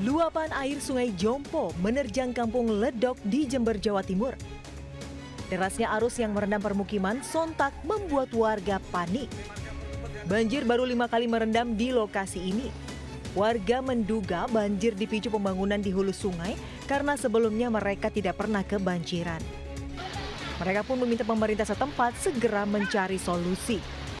Luapan air Sungai Jompo menerjang kampung Ledok di Jember, Jawa Timur. Derasnya arus yang merendam permukiman sontak membuat warga panik. Banjir baru lima kali merendam di lokasi ini. Warga menduga banjir dipicu pembangunan di hulu sungai karena sebelumnya mereka tidak pernah kebanjiran. Mereka pun meminta pemerintah setempat segera mencari solusi.